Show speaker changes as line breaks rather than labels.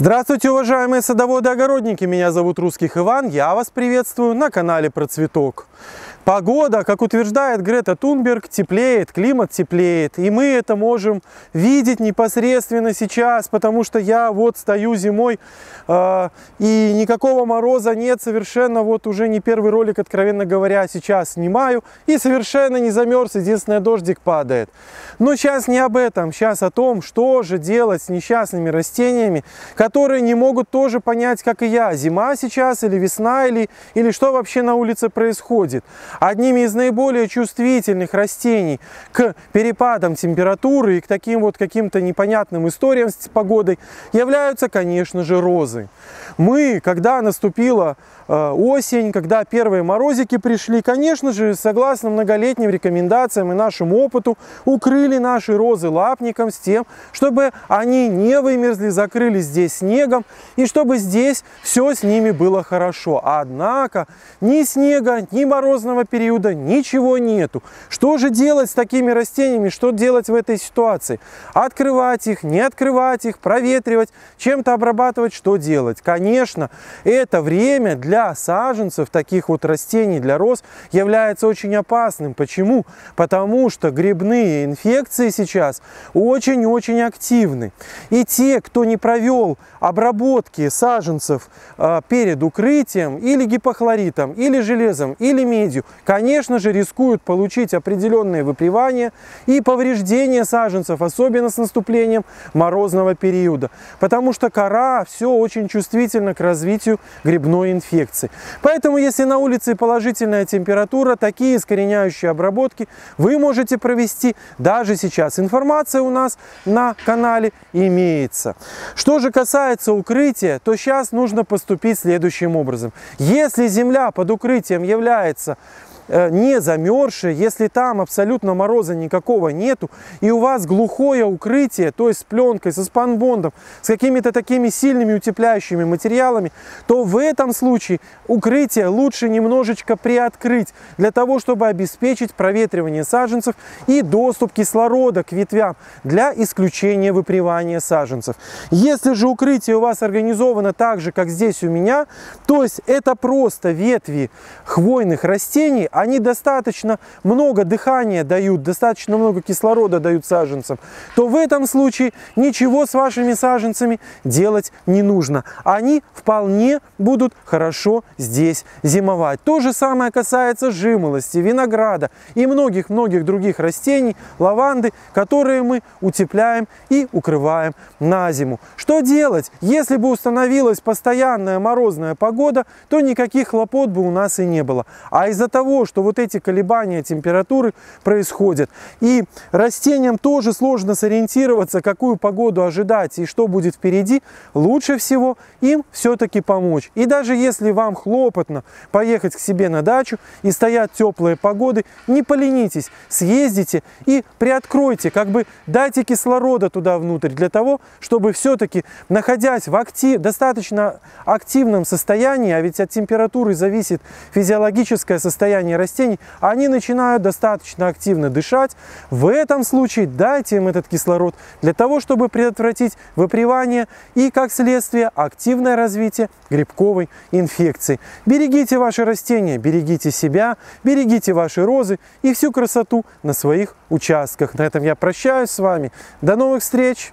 Здравствуйте, уважаемые садоводы-огородники! Меня зовут Русских Иван, я вас приветствую на канале Про Цветок. Погода, как утверждает Грета Тунберг, теплеет, климат теплеет. И мы это можем видеть непосредственно сейчас, потому что я вот стою зимой, э, и никакого мороза нет совершенно. Вот уже не первый ролик, откровенно говоря, сейчас снимаю. И совершенно не замерз, единственное, дождик падает. Но сейчас не об этом, сейчас о том, что же делать с несчастными растениями, которые не могут тоже понять, как и я, зима сейчас или весна, или, или что вообще на улице происходит. Одними из наиболее чувствительных растений к перепадам температуры и к таким вот каким-то непонятным историям с погодой являются, конечно же, розы. Мы, когда наступила э, осень, когда первые морозики пришли, конечно же, согласно многолетним рекомендациям и нашему опыту, укрыли наши розы лапником с тем, чтобы они не вымерзли, закрыли здесь снегом, и чтобы здесь все с ними было хорошо. Однако ни снега, ни морозного летнего периода ничего нету. Что же делать с такими растениями? Что делать в этой ситуации? Открывать их, не открывать их, проветривать, чем-то обрабатывать, что делать? Конечно, это время для саженцев, таких вот растений, для роз, является очень опасным. Почему? Потому что грибные инфекции сейчас очень-очень активны. И те, кто не провел обработки саженцев э, перед укрытием или гипохлоритом, или железом, или медью, конечно же, рискуют получить определенные выпривания и повреждения саженцев, особенно с наступлением морозного периода, потому что кора все очень чувствительна к развитию грибной инфекции. Поэтому, если на улице положительная температура, такие искореняющие обработки вы можете провести даже сейчас. Информация у нас на канале имеется. Что же касается укрытия, то сейчас нужно поступить следующим образом. Если земля под укрытием является не замерзшие, если там абсолютно мороза никакого нету, и у вас глухое укрытие, то есть с пленкой, со спанбондом, с какими-то такими сильными утепляющими материалами, то в этом случае укрытие лучше немножечко приоткрыть, для того, чтобы обеспечить проветривание саженцев и доступ кислорода к ветвям для исключения выпривания саженцев. Если же укрытие у вас организовано так же, как здесь у меня, то есть это просто ветви хвойных растений, они достаточно много дыхания дают, достаточно много кислорода дают саженцам, то в этом случае ничего с вашими саженцами делать не нужно. Они вполне будут хорошо здесь зимовать. То же самое касается жимолости, винограда и многих-многих других растений, лаванды, которые мы утепляем и укрываем на зиму. Что делать? Если бы установилась постоянная морозная погода, то никаких хлопот бы у нас и не было. А из-за того, что вот эти колебания температуры происходят. И растениям тоже сложно сориентироваться, какую погоду ожидать и что будет впереди. Лучше всего им все-таки помочь. И даже если вам хлопотно поехать к себе на дачу и стоят теплые погоды, не поленитесь, съездите и приоткройте, как бы дайте кислорода туда внутрь, для того, чтобы все-таки, находясь в актив, достаточно активном состоянии, а ведь от температуры зависит физиологическое состояние растений, они начинают достаточно активно дышать. В этом случае дайте им этот кислород для того, чтобы предотвратить выпривание и, как следствие, активное развитие грибковой инфекции. Берегите ваши растения, берегите себя, берегите ваши розы и всю красоту на своих участках. На этом я прощаюсь с вами. До новых встреч!